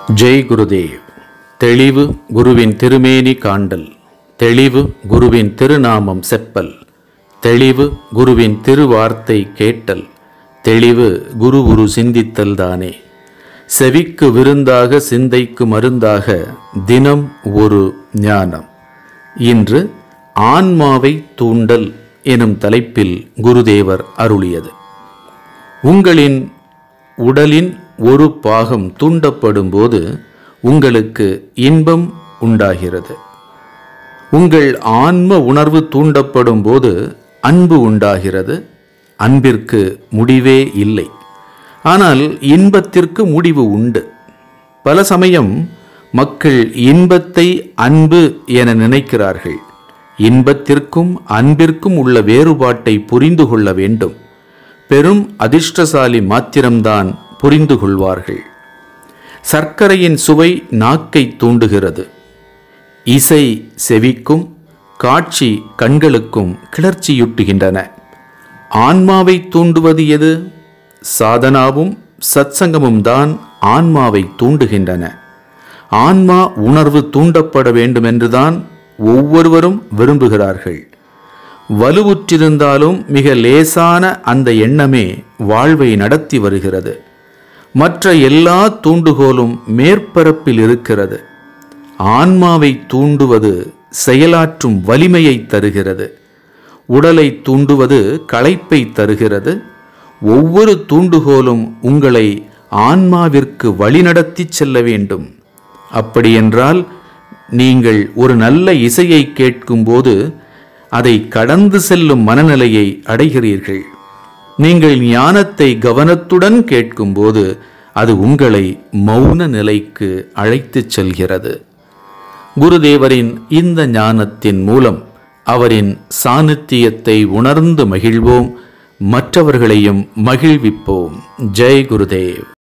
ஜெய் குருதேவ். தெளிவு குருவின் திருமேனி காண்டல். தெளிவு குருவின் திருநாமம் செப்பல். தெளிவு குருவின் திருவார்த்தை கேட்டல். தெளிவு குரு குரு சிந்தித்தல் தானே. செவிக்கு விருந்தாக சிந்தைக்கு மருந்தாக தினம் ஒரு ஞானம். இன்று ஆன்மாவை தூண்டல் எனும் தலைப்பில் குருதேவர் அருளியது. உங்களின் உடலின் ஒரு பாகம் தூண்டப்படும் போது உங்களுக்கு இன்பம் உண்டாகிறது. உங்கள் ஆன்ம உணர்வு தூண்டப்படும் போது அன்பு உண்டாகிறது. அன்பிற்கு முடிவே இல்லை. ஆனால் இன்பத்திற்கு முடிவு உண்டு. பல சமயம் மக்கள் இன்பத்தை அன்பு என நினைக்கிறார்கள். இன்பத்திற்கும் அன்பிற்கும் உள்ள வேறுபாட்டை புரிந்து கொள்ள வேண்டும். பெரும் அதிர்ஷ்டசாலி மாத்திரம்தான் புரிந்து கொள்வார்கள் சர்க்கரையின் சுவை நாக்கை தூண்டுகிறது. இசை செவிக்கும் காட்சி கண்களுக்கும் கிளர்ச்சியூட்டுகின்றன. ஆன்மாவை தூண்டுவது எது? சாதனாவும் சத்சங்கமும் தான் ஆன்மாவை தூண்டுகின்றன. ஆன்மா உணர்வு தூண்டப்பட வேண்டுமென்றுதான் ஒவ்வொருவரும் விரும்புகிறார்கள். வலுவுற்றிருந்தாலும் மிக லேசான அந்த எண்ணமே வாழ்வை நடத்தி வருகிறது. மற்ற எல்லா தூண்டுகோலும் மேற்பரப்பில் இருக்கிறது. ஆன்மாவை தூண்டுவது செயலாற்றும் வலிமையை தருகிறது. உடலை தூண்டுவது களைப்பை தருகிறது. ஒவ்வொரு தூண்டுகோலும் உங்களை ஆன்மாவிற்கு வழிநடத்தி செல்ல வேண்டும். அப்படியென்றால் நீங்கள் ஒரு நல்ல இசையை கேட்கும்போது அதை கடந்து செல்லும் மனநிலையை அடைகிறீர்கள். நீங்கள் ஞானத்தை கவனத்துடன் கேட்கும்போது அது உங்களை மௌன நிலைக்கு அழைத்துச் செல்கிறது. குருதேவரின் இந்த ஞானத்தின் மூலம் அவரின் சாநித்தியத்தை உணர்ந்து மகிழ்வோம். மற்றவர்களையும் மகிழ்விப்போம். ஜெய் குருதேவ்.